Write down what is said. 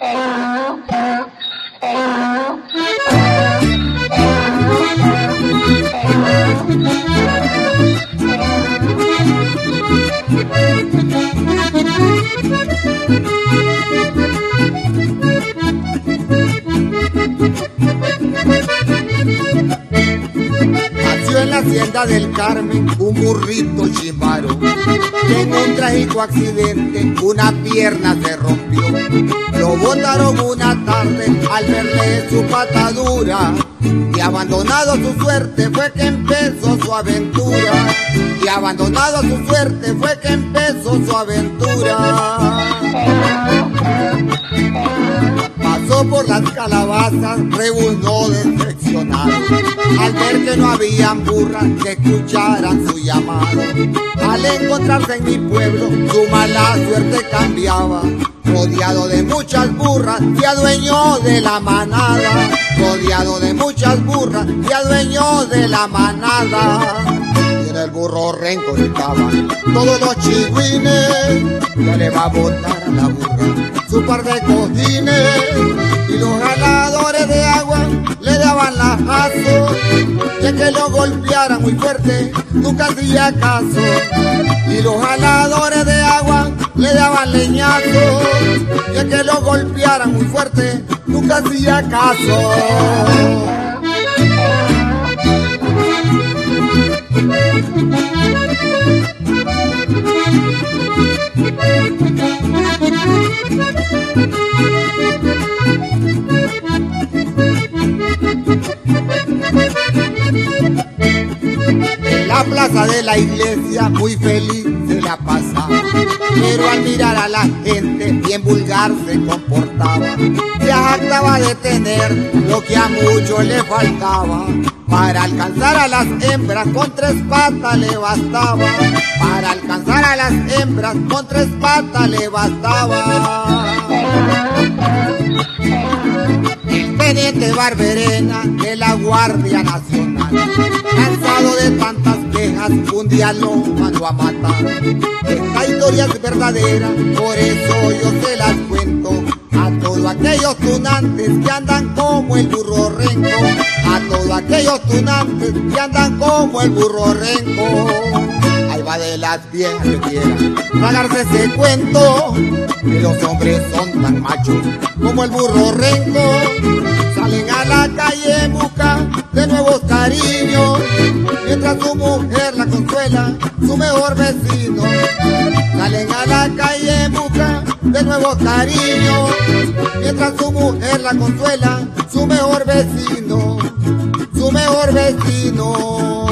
É. hacienda del Carmen un burrito chimaro en un trágico accidente una pierna se rompió. Lo botaron una tarde al verle su patadura y abandonado su suerte fue que empezó su aventura. Y abandonado su suerte fue que empezó su aventura. Pasó por las calabazas, rebuznó decepcionado al ver que no habían burras que escucharan su llamado. Al encontrarse en mi pueblo, su mala suerte cambiaba. Rodeado de muchas burras, se adueñó de la manada. Rodeado de muchas burras, se adueñó de la manada. Y el burro rencontaba todos los chigüines, ya le va a botar a la burra su par de cojines que lo golpeara muy fuerte nunca hacía caso. Y los jaladores de agua le daban leñazo. Ya que lo golpeara muy fuerte nunca hacía caso plaza de la iglesia muy feliz se la pasaba, pero al mirar a la gente bien vulgar se comportaba. Se jactaba de tener lo que a muchos le faltaba. Para alcanzar a las hembras con tres patas le bastaba. Para alcanzar a las hembras con tres patas le bastaba. El teniente Barberena de la Guardia Nacional, un día lo mandó a matar. Esta historia es verdadera, por eso yo se las cuento a todos aquellos tunantes que andan como el burro renco, a todos aquellos tunantes que andan como el burro renco. Ahí va de las viejas que tragarse ese cuento, que los hombres son tan machos como el burro renco. Salen a la calle en busca de nuevos cariños, mientras su mujer su mejor vecino. Salen a la calle en busca de nuevos cariños, mientras su mujer la consuela, su mejor vecino, su mejor vecino.